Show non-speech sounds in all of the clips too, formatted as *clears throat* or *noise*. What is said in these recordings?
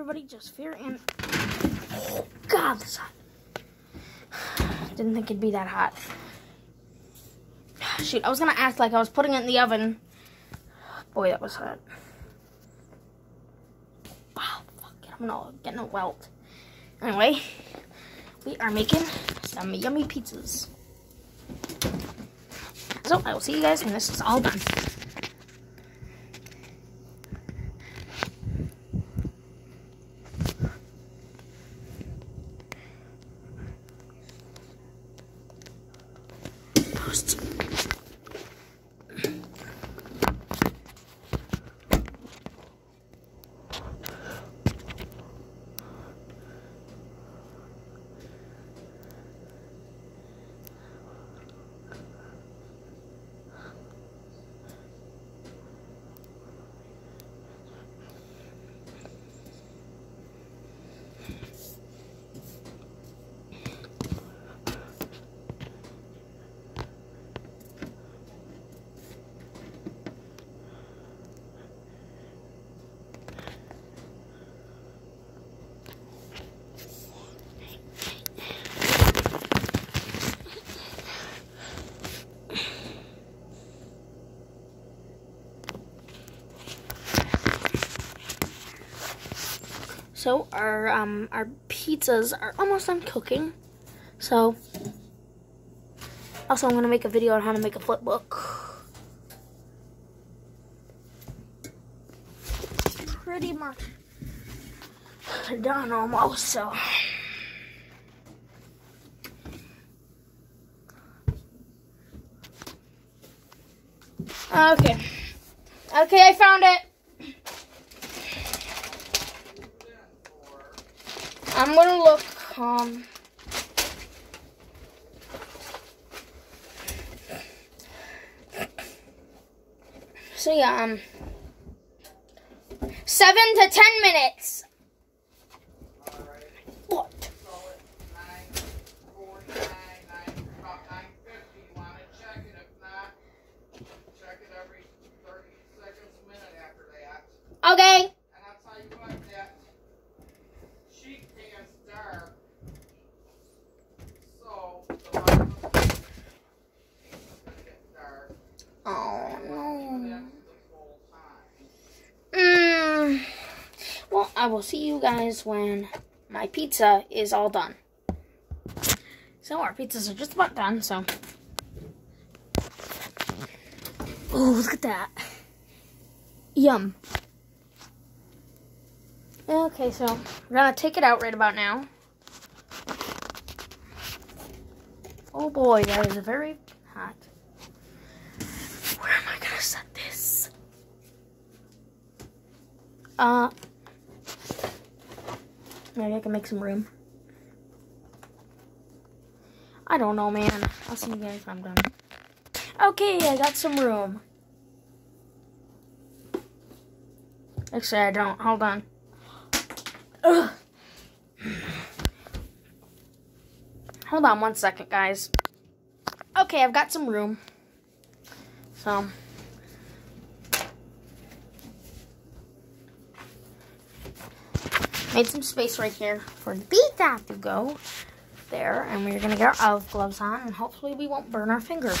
Everybody just fear and oh god, this hot. Didn't think it'd be that hot. *sighs* Shoot, I was gonna act like I was putting it in the oven. Boy, that was hot. Wow, fuck it, I'm gonna get a welt. Anyway, we are making some yummy pizzas. So I will see you guys when this is all done. So our um our pizzas are almost done cooking. So also I'm gonna make a video on how to make a flip book. Pretty much *sighs* done almost, so Okay. Okay, I found it. I'm gonna look, um, so yeah, um, seven to ten minutes. What? Okay. And I'll tell you what, that sheet pan's dark. So the light was gonna get dark. Oh That's no. the whole time. Mm. Well, I will see you guys when my pizza is all done. So our pizzas are just about done, so. Oh, look at that. Yum. Okay, so we're gonna take it out right about now. Oh boy, that is very hot. Where am I gonna set this? Uh, maybe I can make some room. I don't know, man. I'll see you guys when I'm done. Okay, I got some room. Actually, I don't. Hold on. Ugh. Hold on one second, guys. Okay, I've got some room. So. Made some space right here for the pizza to go there. And we're going to get our olive gloves on. And hopefully we won't burn our fingers.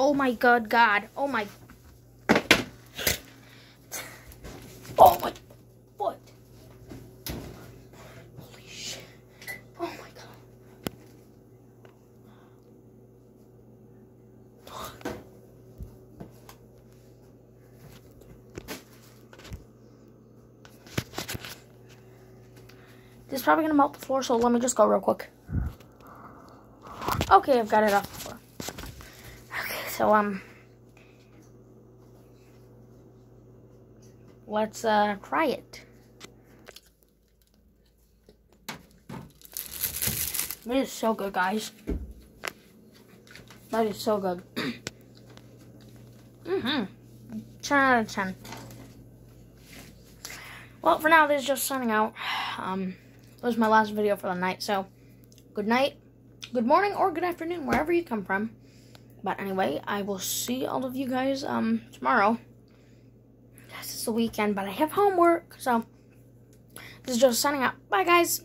Oh my god, God. Oh my. Oh my. What? Holy shit. Oh my god. This is probably gonna melt the floor, so let me just go real quick. Okay, I've got it off the floor. Okay, so um let's uh try it. It is so good, guys. That is so good. *clears throat* mm-hmm. 10 out of 10. well, for now, this is just signing out. *sighs* Um, this was my last video for the night, so good night, good morning, or good afternoon, wherever you come from. But anyway, I will see all of you guys um tomorrow. Yes, it's the weekend, but I have homework, so this is just signing out. Bye, guys.